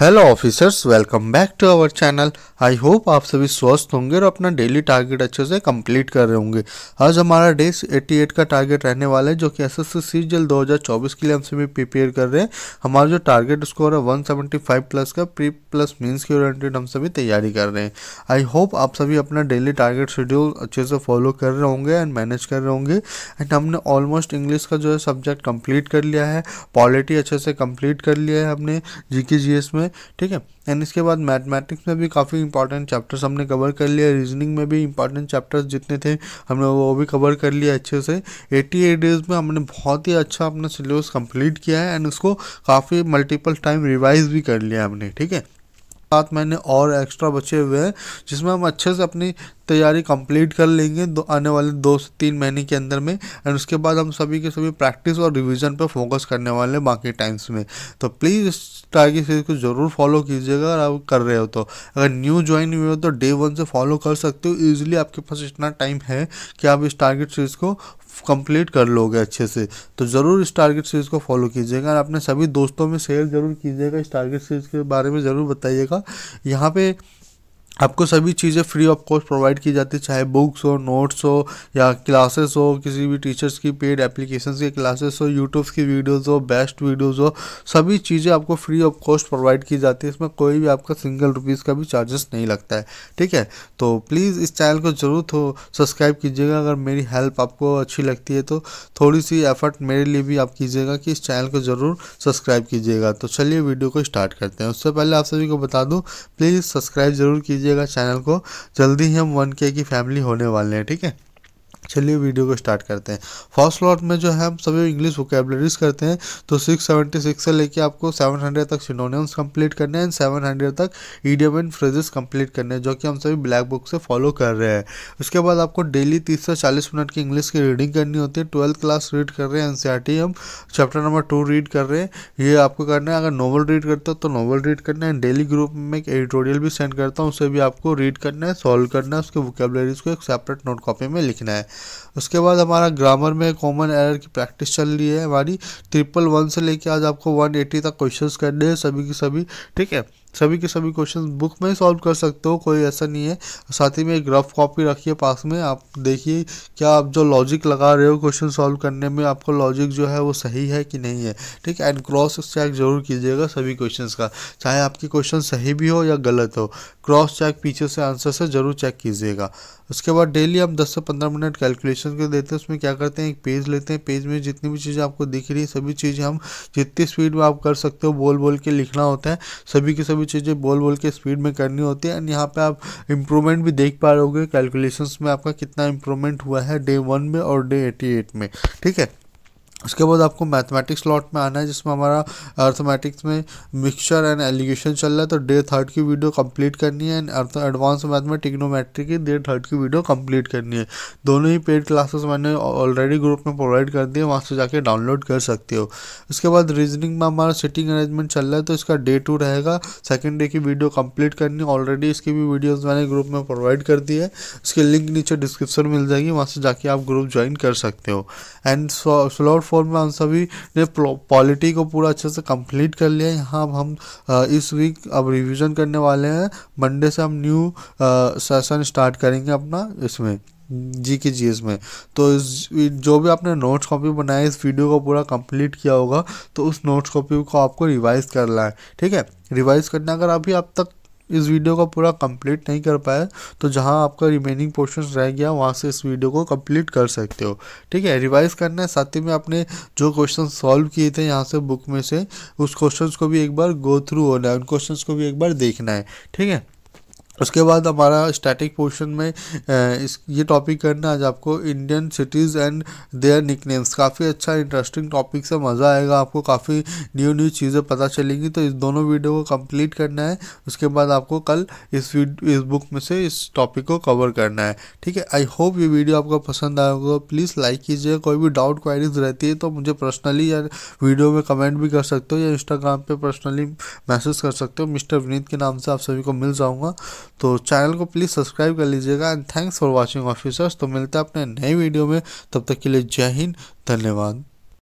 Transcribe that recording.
Hello officers welcome back to our channel I hope आप सभी स्वस्थ होंगे और अपना डेली टारगेट अच्छे से कंप्लीट कर रहे होंगे। आज हमारा डे 88 का टारगेट रहने वाला है, जो कि एस एस सी जल 2024 के लिए हम सभी प्रिपेयर कर रहे हैं। हमारा जो टारगेट स्कोर है 175 प्लस का प्री प्लस मीन्स की ओरिएंटेड हम सभी तैयारी कर रहे हैं। आई होप आप सभी अपना डेली टारगेट शेड्यूल अच्छे से फॉलो कर रहे होंगे एंड मैनेज कर रहे होंगे। एंड हमने ऑलमोस्ट इंग्लिश का जो है सब्जेक्ट कंप्लीट कर लिया है। पॉलिटी अच्छे से कंप्लीट कर लिया है हमने। जी के जी में ठीक है? एंड इसके बाद मैथमेटिक्स में भी काफ़ी इंपॉर्टेंट चैप्टर्स हमने कवर कर लिया रीजनिंग में भी इंपॉर्टेंट चैप्टर्स जितने थे, हमने वो भी कवर कर लिया अच्छे से। 88 डेज़ में हमने बहुत ही अच्छा अपना सिलेबस कंप्लीट किया है एंड उसको काफ़ी मल्टीपल टाइम रिवाइज भी कर लिया हमने, ठीक है? साथ मैंने और एक्स्ट्रा बचे हुए हैं, जिसमें हम अच्छे से अपनी तैयारी कंप्लीट कर लेंगे दो, आने वाले दो से तीन महीने के अंदर में एंड उसके बाद हम सभी के सभी प्रैक्टिस और रिवीजन पर फोकस करने वाले हैं बाकी टाइम्स में। तो प्लीज़ इस टारगेट सीरीज़ को ज़रूर फॉलो कीजिएगा अगर आप कर रहे हो तो। अगर न्यू ज्वाइन हुए हो तो डे वन से फॉलो कर सकते हो। ईजिली आपके पास इतना टाइम है कि आप इस टारगेट सीरीज़ को कंप्लीट कर लोगे अच्छे से। तो ज़रूर इस टारगेट सीरीज़ को फॉलो कीजिएगा और अपने सभी दोस्तों में शेयर ज़रूर कीजिएगा। इस टारगेट सीरीज़ के बारे में ज़रूर बताइएगा। यहाँ पे आपको सभी चीज़ें फ्री ऑफ़ कॉस्ट प्रोवाइड की जाती है, चाहे बुक्स हो, नोट्स हो, या क्लासेस हो, किसी भी टीचर्स की पेड एप्लीकेशन की क्लासेस हो यूट्यूब की वीडियोस हो, बेस्ट वीडियोस हो, सभी चीज़ें आपको फ्री ऑफ़ कॉस्ट प्रोवाइड की जाती है। इसमें कोई भी आपका सिंगल रुपीज़ का भी चार्जेस नहीं लगता है, ठीक है? तो प्लीज़ इस चैनल को ज़रूर तो सब्सक्राइब कीजिएगा। अगर मेरी हेल्प आपको अच्छी लगती है तो थोड़ी सी एफर्ट मेरे लिए भी आप कीजिएगा कि इस चैनल को ज़रूर सब्सक्राइब कीजिएगा। तो चलिए वीडियो को स्टार्ट करते हैं। उससे पहले आप सभी को बता दूँ, प्लीज़ सब्सक्राइब ज़रूर कीजिए कीजिएगा चैनल को। जल्दी ही हम वन के की फैमिली होने वाले हैं, ठीक है? चलिए वीडियो को स्टार्ट करते हैं। फ़र्स्ट लॉट में जो है, हम सभी इंग्लिश वोकेबलरीज करते हैं तो 676 से लेके आपको 700 तक सिनोनियम्स कंप्लीट करने हैं 700 तक ईडियम एंड फ्रेजेस कंप्लीट करने हैं, जो कि हम सभी ब्लैक बुक से फॉलो कर रहे हैं। उसके बाद आपको डेली 30 से 40 मिनट की इंग्लिश की रीडिंग करनी होती है ट्वेल्थ क्लास रीड कर रहे हैं एन हम चैप्टर नंबर टू रीड कर रहे हैं। ये आपको करना है, अगर नॉवल रीड करते हो तो नॉवल रीड करना है डेली ग्रुप में एक एडिटोरियल भी सेंड करता हूँ, उसे भी आपको रीड करना है सॉल्व करना है, उसके वोकेबलरीज को एक सेपरेट नोट कॉपी में लिखना है। उसके बाद हमारा ग्रामर में कॉमन एरर की प्रैक्टिस चल रही है हमारी। ट्रिपल वन से लेके आज आपको वन एटी तक क्वेश्चंस करने हैं, सभी की सभी, ठीक है? सभी के सभी क्वेश्चन बुक में सॉल्व कर सकते हो, कोई ऐसा नहीं है। साथ ही में एक रफ कॉपी रखिए पास में। आप देखिए क्या आप जो लॉजिक लगा रहे हो क्वेश्चन सॉल्व करने में, आपको लॉजिक जो है वो सही है कि नहीं है। ठीक एंड क्रॉस चेक ज़रूर कीजिएगा सभी क्वेश्चंस का। चाहे आपकी क्वेश्चन सही भी हो या गलत हो क्रॉस चेक पीछे से आंसर से ज़रूर चेक कीजिएगा। उसके बाद डेली हम 10 से 15 मिनट कैलकुलेशन के देते हैं। उसमें क्या करते हैं? एक पेज लेते हैं। पेज में जितनी भी चीज़ें आपको दिख रही है, सभी चीज़ें हम जितनी स्पीड में आप कर सकते हो बोल बोल के लिखना होता है। सभी की सभी चीज़ें बोल बोल के स्पीड में करनी होती है। एंड यहाँ पे आप इम्प्रूवमेंट भी देख पा रहे हो कैलकुलेशंस में आपका कितना इम्प्रूवमेंट हुआ है डे वन में और डे एटी एट में। ठीक है? उसके बाद आपको मैथमेटिक्स लॉट में आना है, जिसमें हमारा अर्थमेटिक्स में मिक्सचर एंड एलिगेशन चल रहा है तो डे थर्ड की वीडियो कंप्लीट करनी है एंड एडवांस मैथ में टिग्नोमेट्री की डे थर्ड की वीडियो कंप्लीट करनी है। दोनों ही पेड क्लासेस मैंने ऑलरेडी ग्रुप में प्रोवाइड कर दिए, वहाँ से जाके डाउनलोड कर सकते हो। उसके बाद रीजनिंग में हमारा सिटिंग अरेंजमेंट चल रहा है तो इसका डे टू रहेगा सेकेंड डे की वीडियो कंप्लीट करनी ऑलरेडी इसकी भी वीडियोज़ मैंने ग्रुप में प्रोवाइड कर दी है। इसकी लिंक नीचे डिस्क्रिप्शन मिल जाएगी, वहाँ से जाके आप ग्रुप ज्वाइन कर सकते हो। एंड स्लॉट फोर में हम सभी ने पॉलिटी को पूरा अच्छे से कंप्लीट कर लिया यहाँ अब हम इस वीक अब रिवीजन करने वाले हैं। मंडे से हम न्यू सेशन स्टार्ट करेंगे अपना इसमें, जी के जी में। तो इस जो भी आपने नोट्स कॉपी बनाया, इस वीडियो को पूरा कंप्लीट किया होगा तो उस नोट्स कॉपी को आपको रिवाइज करना है। ठीक है? रिवाइज करना अगर अभी अब तक इस वीडियो को पूरा कंप्लीट नहीं कर पाए तो जहाँ आपका रिमेनिंग पोर्शन रह गया, वहाँ से इस वीडियो को कंप्लीट कर सकते हो। ठीक है रिवाइज करना है, साथ ही में आपने जो क्वेश्चन सॉल्व किए थे यहाँ से बुक में से, उस क्वेश्चन को भी एक बार गो थ्रू होना है, उन क्वेश्चन को भी एक बार देखना है। ठीक है? उसके बाद हमारा स्टैटिक पोर्शन में इस, ये टॉपिक करना आज आपको Indian cities and their nicknames काफ़ी अच्छा इंटरेस्टिंग टॉपिक से मज़ा आएगा, आपको काफ़ी न्यू न्यू चीज़ें पता चलेंगी तो इस दोनों वीडियो को कंप्लीट करना है। उसके बाद आपको कल इस इस बुक में से इस टॉपिक को कवर करना है। ठीक है आई होप ये वीडियो आपको पसंद आया होगा। प्लीज़ लाइक कीजिए, कोई भी डाउट क्वारीज रहती है तो मुझे पर्सनली या वीडियो में कमेंट भी कर सकते हो या इंस्टाग्राम पर पर्सनली मैसेज कर सकते हो। मिस्टर विनीत के नाम से आप सभी को मिल जाऊँगा। तो चैनल को प्लीज़ सब्सक्राइब कर लीजिएगा and thanks for watching officers. तो मिलते हैं अपने नए वीडियो में। तब तक के लिए जय हिंद, धन्यवाद।